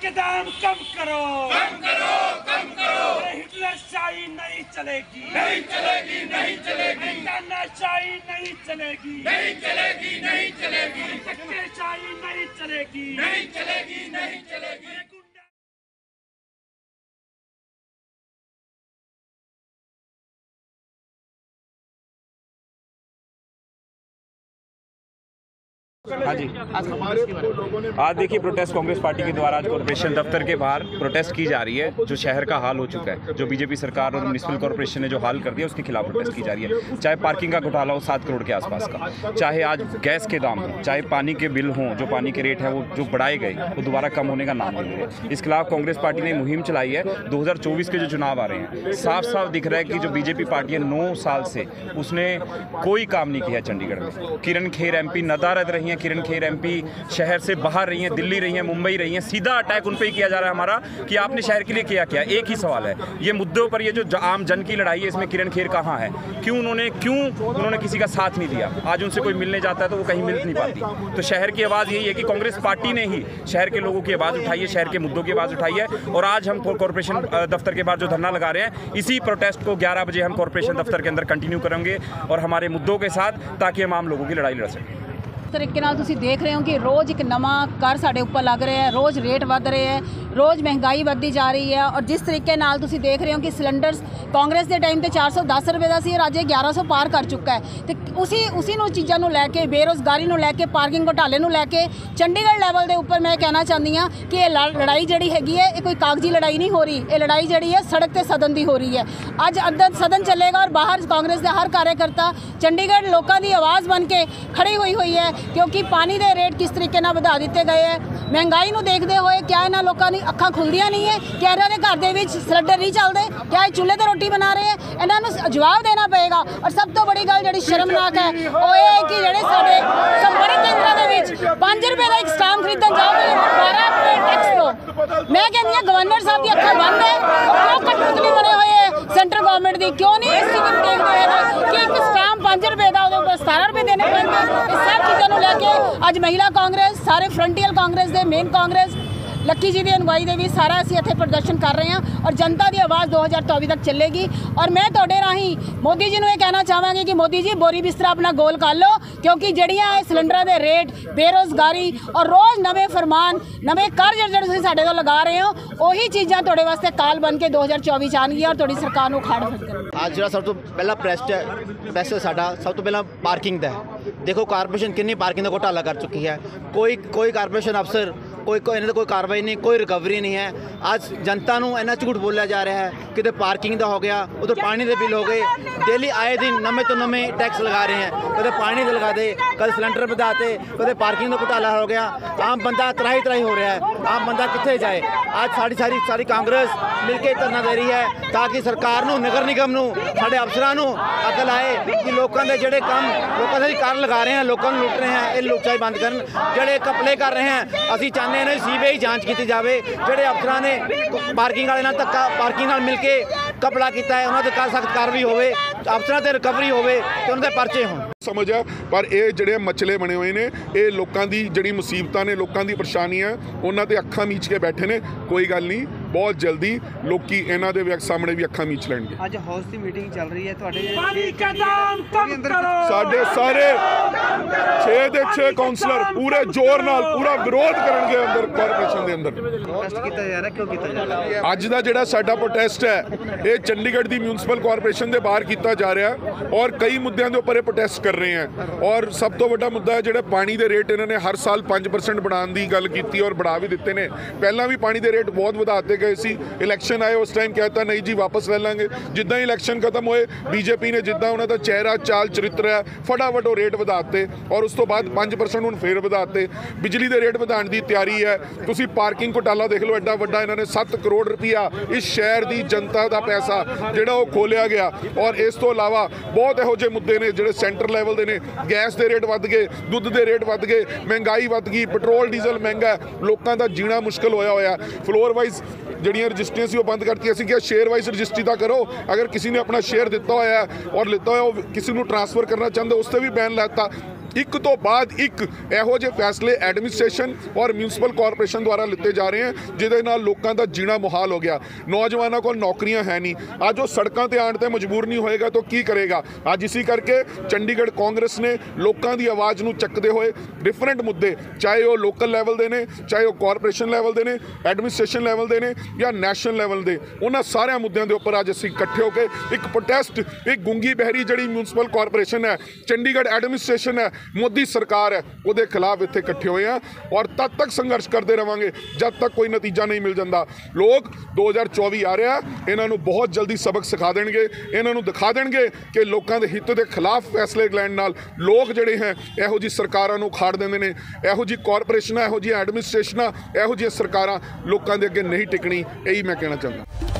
के दाम कम करो। कम करो कम करो। हिटलर शाही नहीं चलेगी। नहीं चलेगी नहीं चलेगी। शाही नहीं चलेगी। नहीं चलेगी नहीं चलेगी। शाही नहीं चलेगी। नहीं चलेगी नहीं चलेगी। हाँ जी। आज देखिए प्रोटेस्ट कांग्रेस पार्टी के द्वारा आज कॉरपोरेशन दफ्तर के बाहर प्रोटेस्ट की जा रही है, जो शहर का हाल हो चुका है, जो बीजेपी सरकार और म्यूनिसिपल कॉरपोरेशन ने जो हाल कर दिया उसके खिलाफ प्रोटेस्ट की जा रही है। चाहे पार्किंग का घोटाला हो सात करोड़ के आसपास का, चाहे आज गैस के दाम हो, चाहे पानी के बिल हों, जो पानी के रेट है वो, जो बढ़ाए गए, वो दोबारा कम होने का नाम नहीं है। इस खिलाफ कांग्रेस पार्टी ने मुहिम चलाई है 2024 के जो चुनाव आ रहे हैं साफ़ साफ़ दिख रहा है कि जो बीजेपी पार्टी है नौ साल से, उसने कोई काम नहीं किया चंडीगढ़ में। किरण खेर एमपी नदारद रही हैं, किरण खेर एमपी शहर से बाहर रही हैं, दिल्ली रही हैं, मुंबई रही हैं। सीधा अटैक उन पर ही किया जा रहा है हमारा कि आपने शहर के लिए किया क्या? एक ही सवाल है। ये मुद्दों पर ये जो आम जन की लड़ाई है, इसमें किरण खेर कहाँ है? क्यों उन्होंने क्यों उन्होंने किसी का साथ नहीं दिया? आज उनसे कोई मिलने जाता है तो वो कहीं मिल नहीं पाती। तो शहर की आवाज़ यही है कि कांग्रेस पार्टी ने ही शहर के लोगों की आवाज़ उठाई है, शहर के मुद्दों की आवाज़ उठाई है और आज हम कॉरपोरेशन दफ्तर के बाहर जो धरना लगा रहे हैं, इसी प्रोटेस्ट को 11 बजे हम कॉरपोरेशन दफ्तर के अंदर कंटिन्यू करेंगे और हमारे मुद्दों के साथ ताकि हम आम लोगों की लड़ाई लड़ सकें। ਤਰੀਕੇ ਨਾਲ ਤੁਸੀਂ ਦੇਖ ਰਹੇ ਹੋ ਕਿ ਰੋਜ਼ ਇੱਕ ਨਵਾਂ ਕਰ ਸਾਡੇ ਉੱਪਰ ਲੱਗ ਰਿਹਾ ਹੈ, ਰੋਜ਼ ਰੇਟ ਵੱਧ ਰਹੇ ਹੈ, ਰੋਜ਼ ਮਹਿੰਗਾਈ ਵੱਧਦੀ ਜਾ ਰਹੀ ਹੈ ਔਰ ਜਿਸ ਤਰੀਕੇ ਨਾਲ ਤੁਸੀਂ ਦੇਖ ਰਹੇ ਹੋ ਕਿ ਸਿਲੰਡਰਸ ਕਾਂਗਰਸ ਦੇ ਟਾਈਮ ਤੇ 410 ਰੁਪਏ ਦਾ ਸੀ, ਔਰ ਅੱਜ ਇਹ 1100 ਪਾਰ ਕਰ ਚੁੱਕਾ ਹੈ। ਤੇ ਉਸੇ ਉਸੇ ਨੂੰ ਚੀਜ਼ਾਂ ਨੂੰ ਲੈ ਕੇ, ਬੇਰੋਜ਼ਗਾਰੀ ਨੂੰ ਲੈ ਕੇ, ਪਾਰਕਿੰਗ ਘੋਟਾਲੇ ਨੂੰ ਲੈ ਕੇ, ਚੰਡੀਗੜ੍ਹ ਲੈਵਲ ਦੇ ਉੱਪਰ ਮੈਂ ਕਹਿਣਾ ਚਾਹੁੰਦੀ ਹਾਂ ਕਿ ਇਹ ਲੜ- ਲੜਾਈ ਜਿਹੜੀ ਹੈਗੀ ਹੈ, ਇਹ ਕੋਈ ਕਾਗਜ਼ੀ ਲੜਾਈ ਨਹੀਂ ਹੋ ਰਹੀ। ਇਹ ਲੜਾਈ ਜਿਹੜੀ ਹੈ, ਸੜਕ ਤੇ ਸਦਨ ਦੀ ਹੋ ਰਹੀ ਹੈ। ਅੱਜ ਅੰਦਰ ਸਦਨ ਚੱਲੇਗਾ ਔਰ ਬਾਹਰ ਕਾਂਗਰਸ ਦੇ ਹਰ ਕਾਰਜਕਰਤਾ ਚੰਡੀਗੜ੍ਹ ਲੋਕਾਂ ਦੀ ਆਵਾਜ਼ ਬਣ ਕੇ ਖੜੀ ਹੋਈ ਹੋਈ ਹੈ। ਕਿਉਂਕਿ ਪਾਣੀ ਦੇ ਰੇਟ ਕਿਸ ਤਰੀਕੇ ਨਾਲ ਵਧਾ ਦਿੱਤੇ ਗਏ ਹੈ। ਮਹਿੰਗਾਈ ਨੂੰ ਦੇਖਦੇ ਹੋਏ ਕਿਆ ਇਹਨਾਂ ਲੋਕਾਂ ਦੀ ਅੱਖਾਂ ਖੁੱਲਦੀਆਂ ਨਹੀਂ ਹੈ। ਕਿਆ ਇਹਨਾਂ ਦੇ ਘਰ ਦੇ ਵਿੱਚ ਸਿਲੰਡਰ ਨਹੀਂ ਚੱਲਦੇ। ਕਿਆ ਇਹ ਚੁੱਲ੍ਹੇ ਤੇ ਰੋਟੀ ਬਣਾ ਰਹੇ ਹੈ। ਇਹਨਾਂ ਨੂੰ ਜਵਾਬ ਦੇਣਾ ਪਏਗਾ। ਔਰ ਸਭ ਤੋਂ ਬੜੀ ਗੱਲ ਜਿਹੜੀ ਸ਼ਰਮਨਾਕ ਹੈ, ਉਹ ਇਹ ਹੈ ਕਿ ਜਿਹੜੇ ਸਾਡੇ ਸੰਪਰਕ ਕੇਂਦਰਾਂ ਦੇ ਵਿੱਚ 5 ਰੁਪਏ ਦਾ ਇੱਕ ਸਟਾਮ ਖਰੀਦਣ ਜਾਓ 12 ਰੁਪਏ ਟੈਕਸ ਦੋ ਮੈਂ ਕਹਿੰਦੀ ਹਾਂ, ਗਵਰਨਰ ਸਾਹਿਬ ਦੀ ਅੱਖਾਂ ਬੰਦ ਹੈ ਉਹ ਕਿਉਂ ਕਠਪੁਤਲੀ ਬਣੇ ਹੋਏ ਹੈ ਸੈਂਟਰ ਗਵਰਨਮੈਂਟ ਦੀ ਕਿਉਂ ਨਹੀਂ ਇਸ ਚੀਜ਼ ਨੂੰ ਦੇਖਦੇ ਹੋਏ ਨਾ ਕਿ ਇੱਕ ਸਟਾਮ 5 ਰੁਪਏ ਦਾ ਉਹਦੇ ਉੱਪਰ 17 ਰੁਪਏ ਦੇਣੇ ਪੈਣਗੇ ਇਹ ਸਭ ਚੀਜ਼ਾਂ ਨੂੰ ਲੈ ਕੇ ਅੱਜ ਮਹਿਲਾ ਕਾਂਗਰਸ ਸਾਰੇ ਫਰੰਟੀਅਰ ਕਾਂਗਰਸ ਦੇ ਮੇਨ ਕਾਂਗਰਸ ਲੱਕੀ ਜੀ ਦੀ ਅਨੁਵਾਈ ਦੇ ਵਿੱਚ ਸਾਰਾ ਅਸੀਂ ਇੱਥੇ ਪ੍ਰਦਰਸ਼ਨ ਕਰ ਰਹੇ ਹਾਂ ਔਰ ਜਨਤਾ ਦੀ ਆਵਾਜ਼ 2024 ਤੱਕ ਚੱਲੇਗੀ ਔਰ ਮੈਂ ਤੁਹਾਡੇ ਰਾਹੀਂ ਮੋਦੀ ਜੀ ਨੂੰ ਇਹ ਕਹਿਣਾ ਚਾਹਾਂਗੀ ਕਿ ਮੋਦੀ ਜੀ, ਬੋਰੀ ਬਿਸਤਰਾ ਆਪਣਾ ਗੋਲ ਕਰ ਲਓ ਕਿਉਂਕਿ ਜਿਹੜੀਆਂ ਇਹ ਸਿਲੰਡਰਾਂ ਦੇ ਰੇਟ, ਬੇਰੋਜ਼ਗਾਰੀ ਔਰ ਰੋਜ਼ ਨਵੇਂ ਫਰਮਾਨ, ਨਵੇਂ ਕਰ ਜਿਹੜੇ ਤੁਸੀਂ ਸਾਡੇ ਤੋਂ ਲਗਾ ਰਹੇ ਹੋ, ਉਹੀ ਚੀਜ਼ਾਂ ਤੁਹਾਡੇ ਵਾਸਤੇ ਕਾਲ ਬਣ ਕੇ 2024 ਚ ਆਉਣਗੀਆਂ ਔਰ ਤੁਹਾਡੀ ਸਰਕਾਰ ਨੂੰ ਖਾੜ ਫਟਕਣ ਅੱਜ ਜਿਹੜਾ ਸਭ ਤੋਂ ਪਹਿਲਾ ਪ੍ਰੈਸਟ ਹੈ ਪ੍ਰੈਸ ਸਾਡਾ ਸਭ ਤੋਂ ਪਹਿਲਾਂ ਪਾਰਕਿੰਗ ਦਾ ਦੇਖੋ ਕਾਰਪੋਰੇਸ਼ਨ ਕਿੰਨੀ ਪਾਰਕਿੰਗ ਦਾ ਘੋਟਾਲਾ ਕਰ ਚੁੱਕੀ ਹੈ। ਕੋਈ ਕੋਈ ਕਾਰਪੋਰੇਸ਼ਨ ਅਫਸਰ ਕੋਈ ਕੋਈ ਇਹਨਾਂ ਦਾ ਕੋਈ ਕਾਰਵਾਈ ਨਹੀਂ, ਕੋਈ ਰਿਕਵਰੀ ਨਹੀਂ ਹੈ। ਅੱਜ ਜਨਤਾ ਨੂੰ ਇੰਨਾ ਝੂਠ ਬੋਲਿਆ ਜਾ ਰਿਹਾ ਹੈ ਕਿਤੇ ਪਾਰਕਿੰਗ ਦਾ ਹੋ ਗਿਆ, ਉਧਰ ਪਾਣੀ ਦੇ ਬਿੱਲ ਹੋ ਗਏ। ਡੇਲੀ ਆਏ ਦਿਨ ਨਵੇਂ ਤੋਂ ਨਵੇਂ ਟੈਕਸ ਲਗਾ ਰਹੇ ਹੈ। ਕਦੇ ਪਾਣੀ ਦੇ ਲਗਾ ਦੇ, ਕਦੇ ਸਿਲੰਡਰ ਵਧਾਤੇ ਕਦੇ ਪਾਰਕਿੰਗ ਦਾ ਘੁਟਾਲਾ ਹੋ ਗਿਆ। ਆਮ ਬੰਦਾ ਤਰਾਹੀ ਤਰਾਹੀ ਹੋ ਰਿਹਾ ਹੈ। ਆਮ ਬੰਦਾ ਕਿੱਥੇ ਜਾਏ? ਅੱਜ ਸਾਡੀ ਸਾਰੀ ਸਾਰੀ ਕਾਂਗਰਸ ਮਿਲ ਕੇ ਧਰਨਾ ਦੇ ਰਹੀ ਹੈ ਤਾਂ ਕਿ ਸਰਕਾਰ ਨੂੰ, ਨਗਰ ਨਿਗਮ ਨੂੰ, ਸਾਡੇ ਅਫਸਰਾਂ ਨੂੰ ਅਕਲ ਆਏ ਕਿ ਲੋਕਾਂ ਦੇ ਜਿਹੜੇ ਕੰਮ, ਲੋਕਾਂ ਦੇ ਕਰ ਲਗਾ ਰਹੇ ਹਨ ਲੋਕਾਂ ਨੂੰ ਲੁੱਟ ਰਹੇ ਹਨ ਇਹ ਲੁੱਟਾਈ ਬੰਦ ਕਰਨ, ਜਿਹੜੇ ਕਪਲੇ ਕਰ ਰਹੇ ਹਨ ਅਸੀਂ ਚਾਹੁੰਦੇ ਨੇ ਸੀਬੀਆਈ ਜਾਂਚ ਕੀਤੀ ਜਾਵੇ, ਜਿਹੜੇ ਅਫਸਰਾਂ ਨੇ ਪਾਰਕਿੰਗ ਵਾਲੇ ਨਾਲ ਧੱਕਾ, ਪਾਰਕਿੰਗ ਨਾਲ ਮਿਲ ਕੇ ਕਪਲਾ ਕੀਤਾ ਹੈ, ਉਹਨਾਂ ਤੇ ਕਰ ਸਖਤ ਕਾਰਵਾਈ ਹੋਵੇ, ਅਫਸਰਾਂ ਤੇ ਰਿਕਵਰੀ ਹੋਵੇ ਤੇ ਉਹਨਾਂ ਦੇ ਪਰਚੇ ਹੋਣ। ਸਮਝ ਆ, ਪਰ ਇਹ ਜਿਹੜੇ ਮਚਲੇ ਬਣੇ ਹੋਏ ਨੇ, ਇਹ ਲੋਕਾਂ ਦੀ ਜਿਹੜੀ ਮੁਸੀਬਤਾਂ ਨੇ, ਲੋਕਾਂ ਦੀ ਪਰੇਸ਼ਾਨੀਆਂ, ਉਹਨਾਂ ਤੇ ਅੱਖਾਂ ਮੀਚ ਕੇ ਬੈਠੇ ਨੇ, ਕੋਈ ਗੱਲ ਨਹੀਂ। ਬਹੁਤ ਜਲਦੀ ਲੋਕੀ ਇਹਨਾਂ ਦੇ ਵਿਅਕ ਸਾਹਮਣੇ ਵੀ ਅੱਖਾਂ ਮੀਚ ਲੈਣਗੇ। ਅੱਜ ਹਾਊਸ ਦੀ ਮੀਟਿੰਗ ਚੱਲ ਰਹੀ ਹੈ ਤੁਹਾਡੇ ਸਾਡੇ ਸਾਰੇ 6 ਦੇ 6 ਕਾਉਂਸਲਰ ਪੂਰੇ ਜ਼ੋਰ ਨਾਲ ਪੂਰਾ ਵਿਰੋਧ ਕਰਨਗੇ ਅੰਦਰ ਕਾਰਪੋਰੇਸ਼ਨ ਦੇ ਅੰਦਰ। ਅੱਜ ਦਾ ਜਿਹੜਾ ਸਾਡਾ ਪ੍ਰੋਟੈਸਟ ਹੈ ਇਹ ਚੰਡੀਗੜ੍ਹ ਦੀ ਮਿਊਨਿਸਪਲ ਕਾਰਪੋਰੇਸ਼ਨ ਦੇ ਬਾਹਰ ਕੀਤਾ ਜਾ ਰਿਹਾ ਔਰ ਕਈ ਮੁੱਦਿਆਂ ਦੇ ਉੱਪਰ ਇਹ ਪ੍ਰੋਟੈਸਟ ਕਰ ਰਹੇ ਹੈ। ਔਰ ਸਭ ਤੋਂ ਵੱਡਾ ਮੁੱਦਾ ਹੈ ਜਿਹੜਾ ਪਾਣੀ ਦੇ ਰੇਟ ਇਹਨਾਂ ਨੇ ਹਰ ਸਾਲ 5% ਬਣਾਉਣ ਦੀ ਗੱਲ ਕੀਤੀ ਔਰ ਬੜਾ ਵੀ ਦਿੱਤੇ ਨੇ। ਪਹਿਲਾਂ ਵੀ ਪਾਣੀ ਦੇ ਰੇਟ ਬਹੁਤ ਵਧਾ ਦਿੱਤੇ ਗਏ ਸੀ ਇਲੈਕਸ਼ਨ ਆਏ, ਉਸ ਟਾਈਮ ਕਹਿਤਾ, ਨਹੀਂ ਜੀ, ਵਾਪਸ ਲੈ ਲਾਂਗੇ। ਜਿੱਦਾਂ ਹੀ ਇਲੈਕਸ਼ਨ ਖਤਮ ਹੋਏ ਬੀਜੇਪੀ ਨੇ ਜਿੱਦਾਂ ਉਹਨਾਂ ਦਾ ਚਿਹਰਾ, ਚਾਲ, ਚਰਿੱਤਰ ਹੈ ਫਟਾਫਟ ਉਹ ਰੇਟ ਵਧਾਤੇ ਔਰ ਉਸ ਤੋਂ ਬਾਅਦ 5% ਹੁਣ ਫੇਰ ਵਧਾਤੇ। ਬਿਜਲੀ ਦੇ ਰੇਟ ਵਧਾਉਣ ਦੀ ਤਿਆਰੀ ਹੈ। ਤੁਸੀਂ ਪਾਰਕਿੰਗ ਘੁਟਾਲਾ ਦੇਖ ਲਓ, ਐਡਾ ਵੱਡਾ ਇਹਨਾਂ ਨੇ 7 ਕਰੋੜ ਰੁਪਇਆ ਇਸ ਸ਼ਹਿਰ ਦੀ ਜਨਤਾ ਦਾ ਪੈਸਾ ਜਿਹੜਾ ਉਹ ਖੋਲਿਆ ਗਿਆ। ਔਰ ਇਸ ਤੋਂ ਇਲਾਵਾ ਬਹੁਤ ਇਹੋ ਜਿਹੇ ਮੁੱਦੇ ਨੇ ਜਿਹੜੇ ਸੈਂਟਰ ਲੈਵਲ ਦੇ ਨੇ। ਗੈਸ ਦੇ ਰੇਟ ਵੱਧ ਗਏ, ਦੁੱਧ ਦੇ ਰੇਟ ਵੱਧ ਗਏ, ਮਹਿੰਗਾਈ ਵੱਧ ਗਈ ਪੈਟਰੋਲ ਡੀਜ਼ਲ ਮਹਿੰਗਾ ਲੋਕਾਂ ਦਾ ਜੀਣਾ ਮੁਸ਼ਕਲ ਹੋਇਆ ਹੋਇਆ। ਫਲੋਰ ਵਾਈਜ਼ ਜਿਹੜੀਆਂ ਰਜਿਸਟਰੀਆਂ ਸੀ ਉਹ ਬੰਦ ਕਰਤੀਆਂ ਸੀ ਕਿ ਸ਼ੇਅਰ ਵਾਈਜ਼ ਰਜਿਸਟਰੀ ਤਾਂ ਕਰੋ। ਅਗਰ ਕਿਸੇ ਨੇ ਆਪਣਾ ਸ਼ੇਅਰ ਦਿੱਤਾ ਹੋਇਆ ਔਰ ਲਿੱਤਾ ਹੋਇਆ ਉਹ ਕਿਸੇ ਨੂੰ ਟ੍ਰਾਂਸਫਰ ਕਰਨਾ ਚਾਹੁੰਦੇ, ਉਸ ਤੇ ਵੀ ਬੈਨ ਲਾਤਾ ਇੱਕ ਤੋਂ ਬਾਅਦ ਇੱਕ ਇਹੋ ਜਿਹੇ ਫੈਸਲੇ ਐਡਮਿਨਿਸਟ੍ਰੇਸ਼ਨ ਔਰ ਮਿਊਨਿਸਪਲ ਕਾਰਪੋਰੇਸ਼ਨ ਦੁਆਰਾ ਲਿੱਤੇ ਜਾ ਰਹੇ ਹਨ ਜਿਹਦੇ ਨਾਲ ਲੋਕਾਂ ਦਾ ਜੀਣਾ ਮੁਹਾਲ ਹੋ ਗਿਆ। ਨੌਜਵਾਨਾਂ ਕੋਲ ਨੌਕਰੀਆਂ ਹੈ ਨਹੀਂ। ਅੱਜ ਉਹ ਸੜਕਾਂ ਤੇ ਆਉਣ ਤੇ ਮਜਬੂਰ ਨਹੀਂ ਹੋਏਗਾ ਤਾਂ ਕੀ ਕਰੇਗਾ? ਅੱਜ ਇਸੇ ਕਰਕੇ ਚੰਡੀਗੜ੍ਹ ਕਾਂਗਰਸ ਨੇ ਲੋਕਾਂ ਦੀ ਆਵਾਜ਼ ਨੂੰ ਚੱਕਦੇ ਹੋਏ ਡਿਫਰੈਂਟ ਮੁੱਦੇ, ਚਾਹੇ ਉਹ ਲੋਕਲ ਲੈਵਲ ਦੇ ਨੇ, ਚਾਹੇ ਉਹ ਕਾਰਪੋਰੇਸ਼ਨ ਲੈਵਲ ਦੇ ਨੇ, ਐਡਮਿਨਿਸਟ੍ਰੇਸ਼ਨ ਲੈਵਲ ਦੇ ਨੇ ਜਾਂ ਨੈਸ਼ਨਲ ਲੈਵਲ ਦੇ। ਉਹਨਾਂ ਸਾਰਿਆਂ ਮੁੱਦਿਆਂ ਦੇ ਉੱਪਰ ਅੱਜ ਅਸੀਂ ਇਕੱਠੇ ਹੋ ਕੇ ਇੱਕ ਪ੍ਰੋਟੈਸਟ, ਇੱਕ ਗੁੰਗੀ ਬਹਿਰੀ ਜਿਹੜੀ ਮਿਊਨਿਸਪਲ ਕਾਰਪੋਰੇਸ਼ਨ ਹੈ, ਚੰਡੀਗੜ੍ਹ ਐਡਮਿਨਿਸਟ੍ਰੇਸ਼ਨ ਹੈ ਮੋਦੀ ਸਰਕਾਰ ਹੈ, ਉਹਦੇ ਖਿਲਾਫ ਇੱਥੇ ਇਕੱਠੇ ਹੋਏ ਆ ਔਰ ਤਦ ਤੱਕ ਸੰਘਰਸ਼ ਕਰਦੇ ਰਵਾਂਗੇ, ਜਦ ਤੱਕ ਕੋਈ ਨਤੀਜਾ ਨਹੀਂ ਮਿਲ ਜਾਂਦਾ। ਲੋਕ 2024 ਆ ਰਿਹਾ, ਇਹਨਾਂ ਨੂੰ ਬਹੁਤ ਜਲਦੀ ਸਬਕ ਸਿਖਾ ਦੇਣਗੇ, ਇਹਨਾਂ ਨੂੰ ਦਿਖਾ ਦੇਣਗੇ ਕਿ ਲੋਕਾਂ ਦੇ ਹਿੱਤ ਦੇ ਖਿਲਾਫ ਫੈਸਲੇ ਲੈਣ ਨਾਲ ਲੋਕ ਜਿਹੜੇ ਹੈ, ਇਹੋ ਜੀ ਸਰਕਾਰਾਂ ਨੂੰ ਖਾੜ ਦਿੰਦੇ ਨੇ, ਇਹੋ ਜੀ ਕਾਰਪੋਰੇਸ਼ਨਾਂ, ਇਹੋ ਜੀ ਐਡਮਿਨਿਸਟ੍ਰੇਸ਼ਨਾਂ, ਇਹੋ ਜਿਹੀਆਂ ਸਰਕਾਰਾਂ ਲੋਕਾਂ ਦੇ ਅੱਗੇ ਨਹੀਂ ਟਿਕਣੀ, ਇਹੀ ਮੈਂ ਕਹਿਣਾ ਚਾਹੁੰਦਾ।